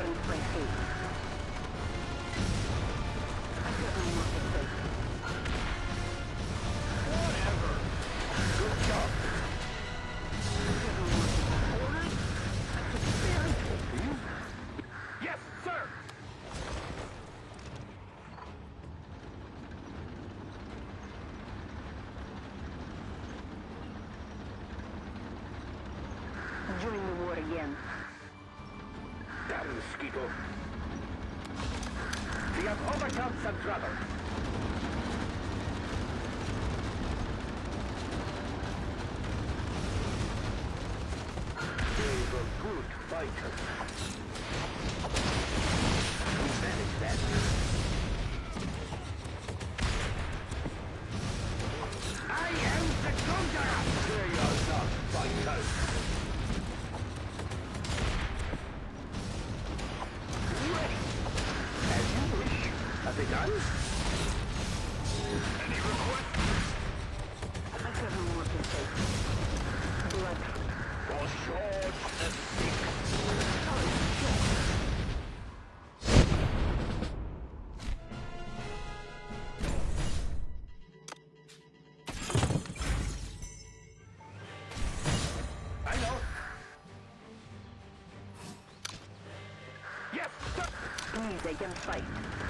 clearance link fee. mosquito. We have overcome some trouble. They were good fighters. done? Any requests? I can do what you say. Blood. For short and thick. Sorry, They can fight.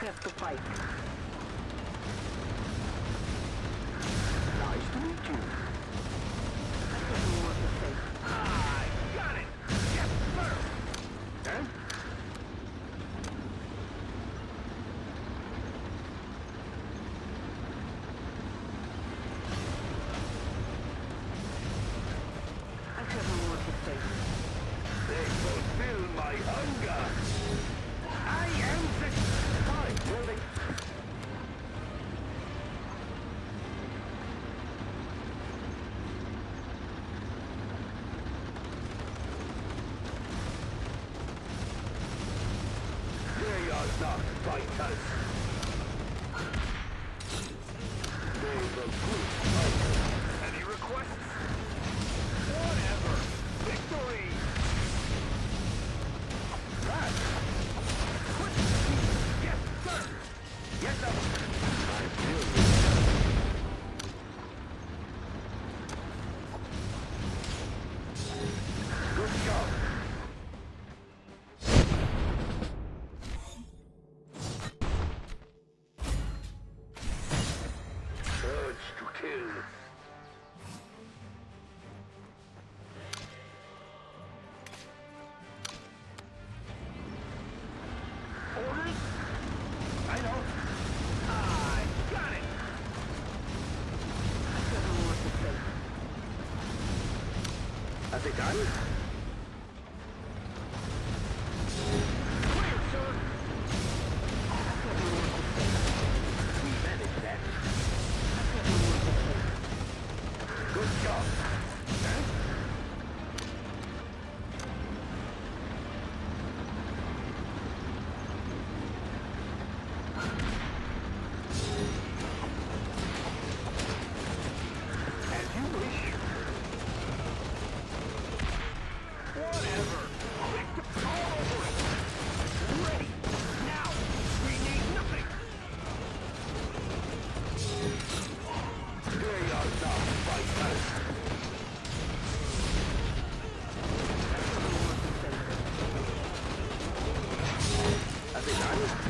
have to fight. Nice to meet you. Are they done? be nice.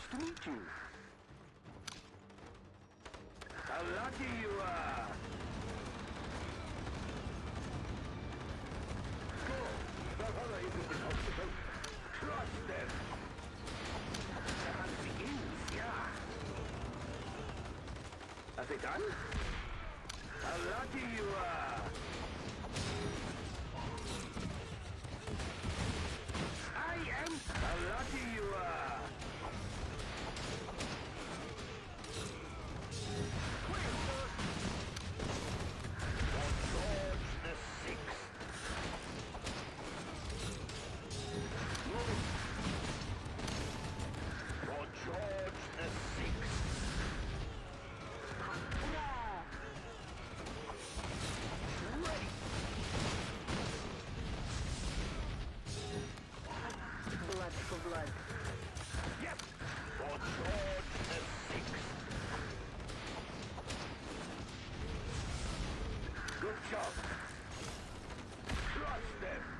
Nice to meet you. How lucky you are! Go. The other is an obstacle. Trust them! The begins, yeah! They done? How lucky you are! I am how lucky you good job. Trust them.